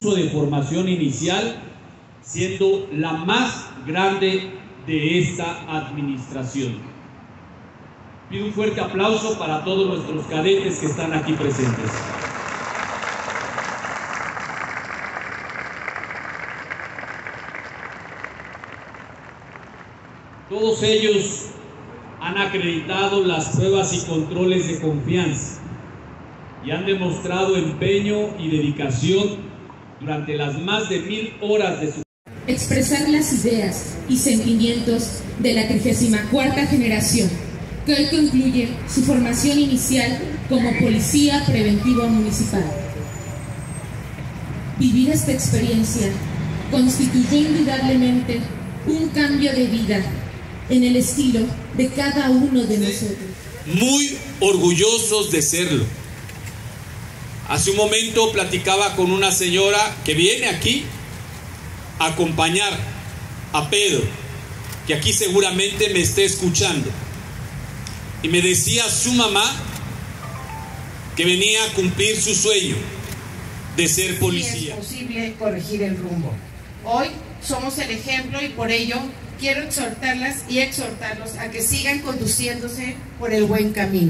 de formación inicial, siendo la más grande de esta administración. Pido un fuerte aplauso para todos nuestros cadetes que están aquí presentes. Todos ellos han acreditado las pruebas y controles de confianza y han demostrado empeño y dedicación durante las más de mil horas de su expresar las ideas y sentimientos de la 34 generación, que hoy concluye su formación inicial como Policía Preventiva Municipal. Vivir esta experiencia constituyó indudablemente un cambio de vida en el estilo de cada uno de nosotros. Muy orgullosos de serlo. Hace un momento platicaba con una señora que viene aquí a acompañar a Pedro, que aquí seguramente me esté escuchando. Y me decía su mamá que venía a cumplir su sueño de ser policía. es posible corregir el rumbo. Hoy somos el ejemplo y por ello quiero exhortarlas y exhortarlos a que sigan conduciéndose por el buen camino.